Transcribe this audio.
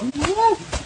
¡Uh!